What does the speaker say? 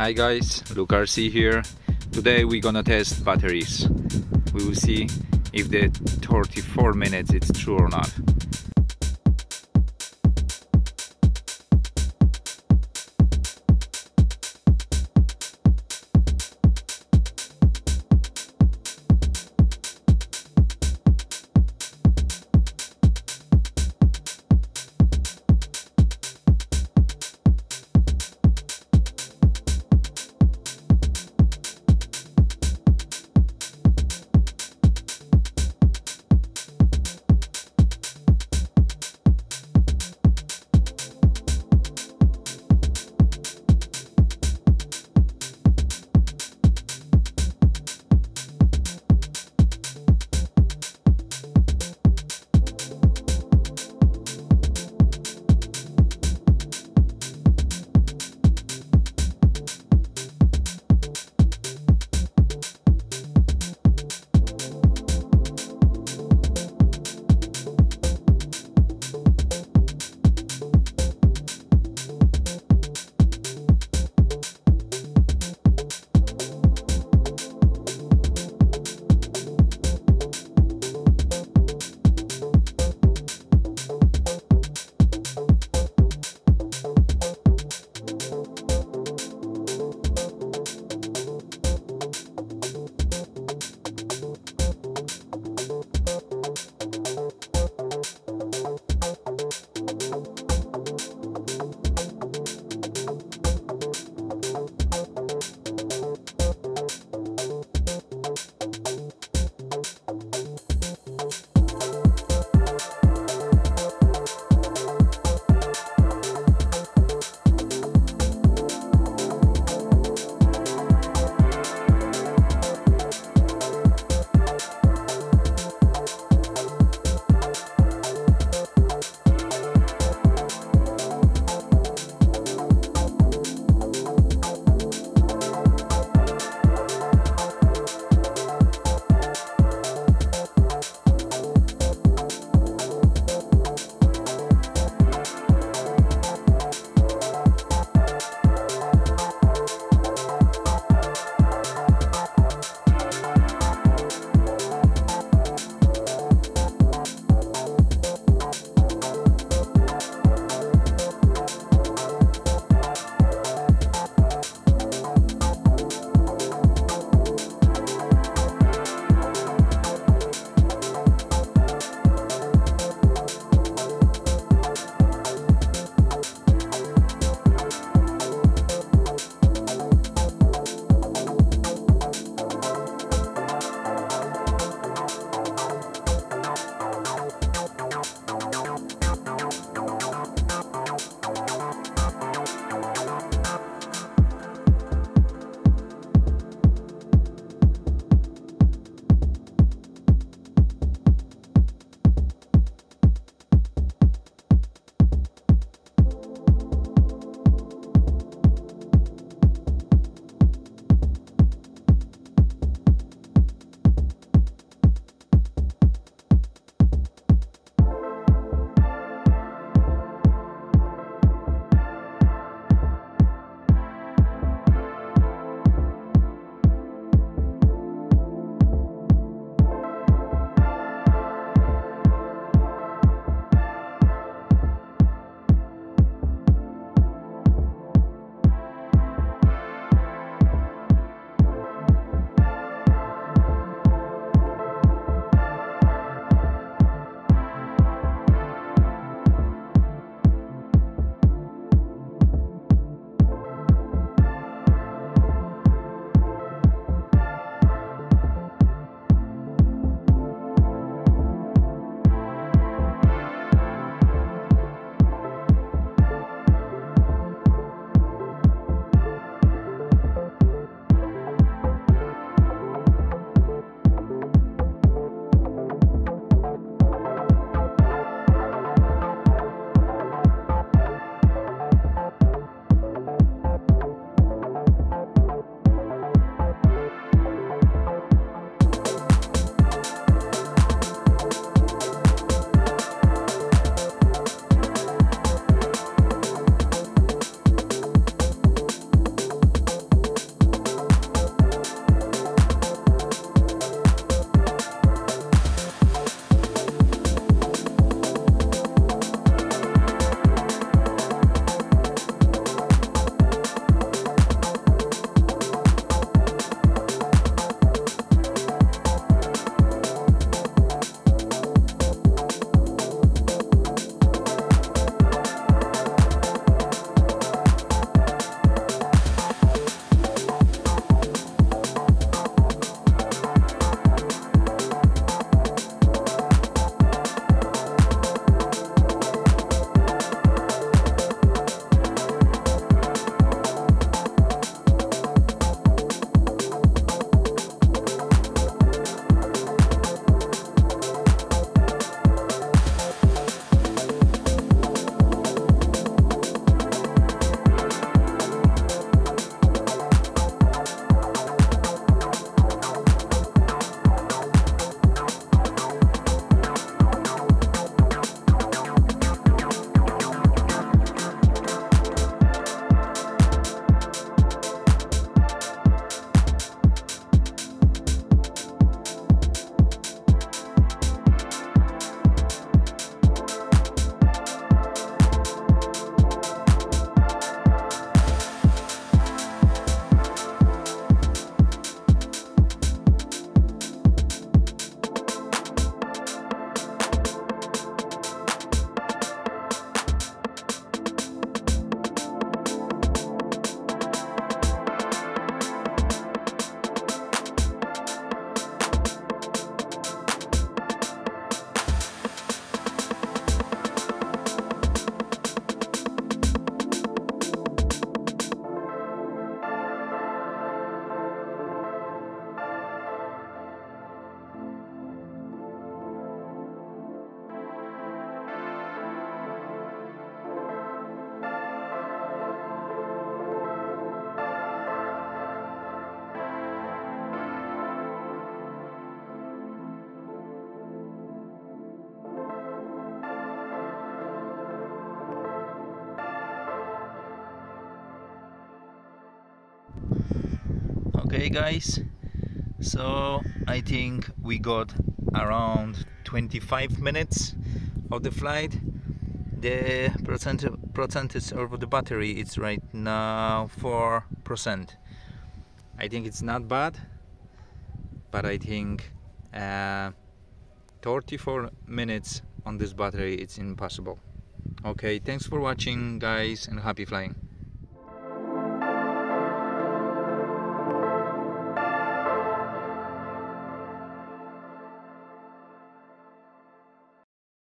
Hi guys, Luk RC here. Today we're gonna test batteries. We will see if the 34 minutes it's true or not. Okay guys. So I think we got around 25 minutes of the flight. The percent percentage of the battery is right now 4% I think it's not bad but I think uh, 34 minutes on this battery it's impossible. Okay thanks for watching guys and happy flying